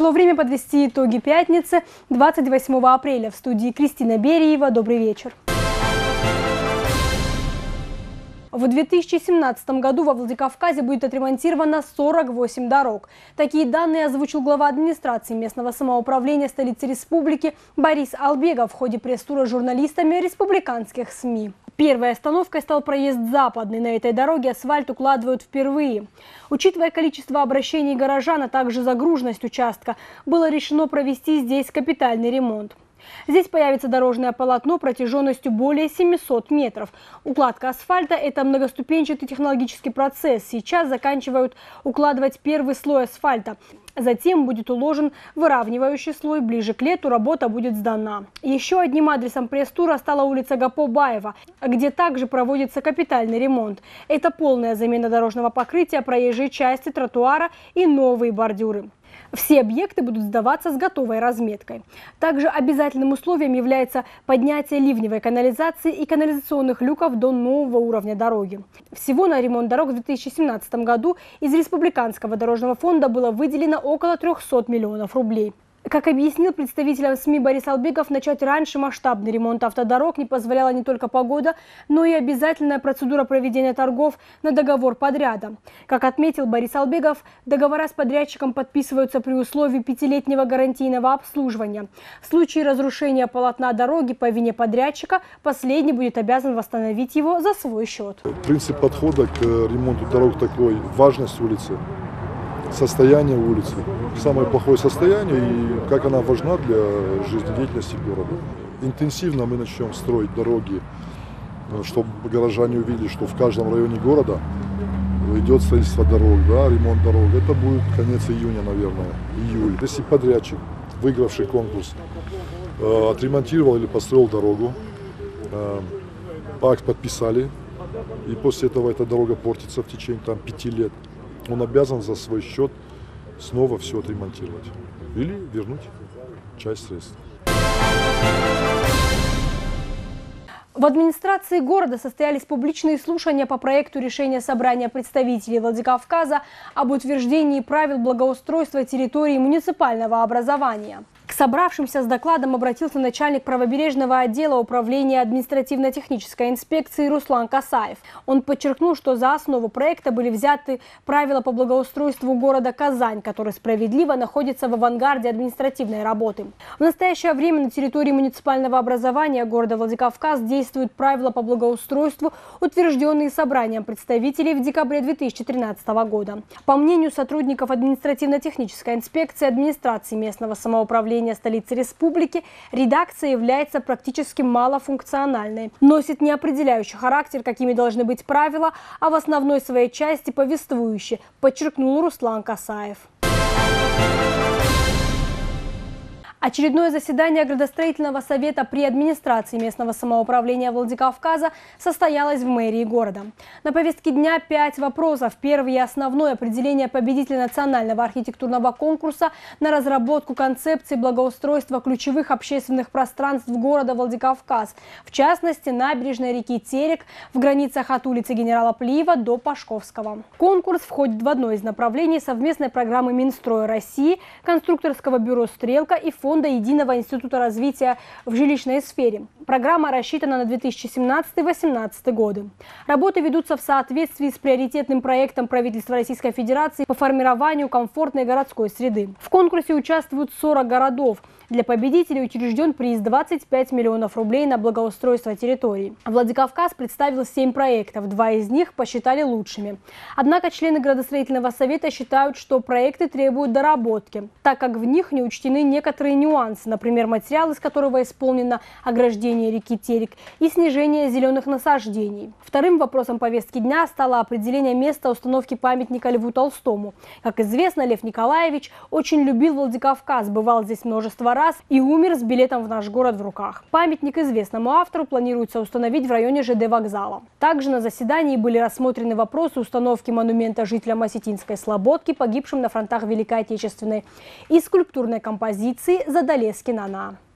Пришло время подвести итоги пятницы 28 апреля. В студии Кристина Бериева. Добрый вечер. В 2017 году во Владикавказе будет отремонтировано 48 дорог. Такие данные озвучил глава администрации местного самоуправления столицы республики Борис Албегов в ходе пресс-тура журналистами республиканских СМИ. Первой остановкой стал проезд западный. На этой дороге асфальт укладывают впервые. Учитывая количество обращений горожан, а также загруженность участка, было решено провести здесь капитальный ремонт. Здесь появится дорожное полотно протяженностью более 700 метров. Укладка асфальта – это многоступенчатый технологический процесс. Сейчас заканчивают укладывать первый слой асфальта. Затем будет уложен выравнивающий слой. Ближе к лету работа будет сдана. Еще одним адресом пресс-тура стала улица Гапо-Баева, где также проводится капитальный ремонт. Это полная замена дорожного покрытия, проезжей части, тротуара и новые бордюры. Все объекты будут сдаваться с готовой разметкой. Также обязательным условием является поднятие ливневой канализации и канализационных люков до нового уровня дороги. Всего на ремонт дорог в 2017 году из Республиканского дорожного фонда было выделено около 300 миллионов рублей. Как объяснил представителям СМИ Борис Албегов, начать раньше масштабный ремонт автодорог не позволяла не только погода, но и обязательная процедура проведения торгов на договор подряда. Как отметил Борис Албегов, договора с подрядчиком подписываются при условии пятилетнего гарантийного обслуживания. В случае разрушения полотна дороги по вине подрядчика, последний будет обязан восстановить его за свой счет. Принцип подхода к ремонту дорог такой, важность улицы состояние улицы, самое плохое состояние и как она важна для жизнедеятельности города. Интенсивно мы начнем строить дороги, э, чтобы горожане увидели, что в каждом районе города идет строительство дорог, да, ремонт дорог. Это будет конец июня, наверное, июль. Если подрядчик, выигравший конкурс, э, отремонтировал или построил дорогу, э, акт подписали, и после этого эта дорога портится в течение там, пяти лет, он обязан за свой счет снова все отремонтировать или вернуть часть средств. В администрации города состоялись публичные слушания по проекту решения собрания представителей Владикавказа об утверждении правил благоустройства территории муниципального образования. К собравшимся с докладом обратился начальник правобережного отдела управления административно-технической инспекции Руслан Касаев. Он подчеркнул, что за основу проекта были взяты правила по благоустройству города Казань, который справедливо находится в авангарде административной работы. В настоящее время на территории муниципального образования города Владикавказ действуют правила по благоустройству, утвержденные собранием представителей в декабре 2013 года. По мнению сотрудников административно-технической инспекции администрации местного самоуправления, управления столицы республики, редакция является практически малофункциональной, носит неопределяющий характер, какими должны быть правила, а в основной своей части повествующие, подчеркнул Руслан Касаев. Очередное заседание градостроительного совета при администрации местного самоуправления Владикавказа состоялось в мэрии города. На повестке дня пять вопросов. Первый и основной – определение победителя национального архитектурного конкурса на разработку концепции благоустройства ключевых общественных пространств города Владикавказ, в частности, набережной реки Терек в границах от улицы генерала Плиева до Пашковского. Конкурс входит в одно из направлений совместной программы Минстроя России, конструкторского бюро «Стрелка» и фонд Фонда Единого института развития в жилищной сфере. Программа рассчитана на 2017-2018 годы. Работы ведутся в соответствии с приоритетным проектом правительства Российской Федерации по формированию комфортной городской среды. В конкурсе участвуют 40 городов. Для победителей учрежден приз 25 миллионов рублей на благоустройство территорий. Владикавказ представил 7 проектов, два из них посчитали лучшими. Однако члены градостроительного совета считают, что проекты требуют доработки, так как в них не учтены некоторые нюансы, например, материал, из которого исполнено ограждение реки Терек и снижение зеленых насаждений. Вторым вопросом повестки дня стало определение места установки памятника Льву Толстому. Как известно, Лев Николаевич очень любил Владикавказ, бывал здесь множество раз и умер с билетом в наш город в руках. Памятник известному автору планируется установить в районе ЖД вокзала. Также на заседании были рассмотрены вопросы установки монумента жителям Осетинской Слободки, погибшим на фронтах Великой Отечественной, и скульптурной композиции «Задолескина на».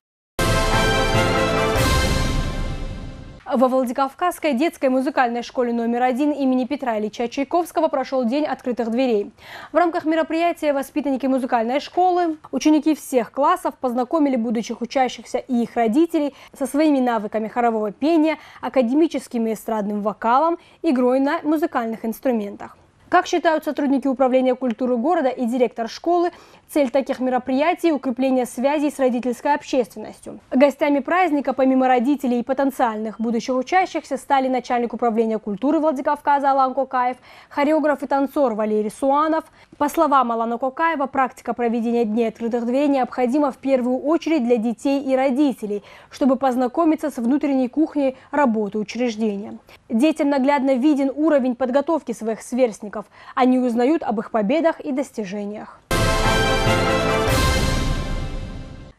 Во Владикавказской детской музыкальной школе номер один имени Петра Ильича Чайковского прошел День открытых дверей. В рамках мероприятия воспитанники музыкальной школы, ученики всех классов познакомили будущих учащихся и их родителей со своими навыками хорового пения, академическим и эстрадным вокалом, игрой на музыкальных инструментах. Как считают сотрудники управления культуры города и директор школы, цель таких мероприятий – укрепление связей с родительской общественностью. Гостями праздника, помимо родителей и потенциальных будущих учащихся, стали начальник управления культуры Владикавказа Алан Кокаев, хореограф и танцор Валерий Суанов. По словам Алана Кокаева, практика проведения Дней открытых дверей необходима в первую очередь для детей и родителей, чтобы познакомиться с внутренней кухней работы учреждения. Детям наглядно виден уровень подготовки своих сверстников, участников. Они узнают об их победах и достижениях.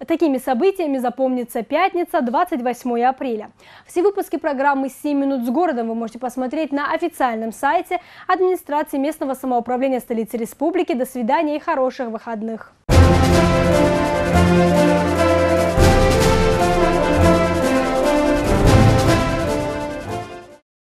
Такими событиями запомнится пятница, 28 апреля. Все выпуски программы «7 минут с городом» вы можете посмотреть на официальном сайте администрации местного самоуправления столицы республики. До свидания и хороших выходных. Thank you.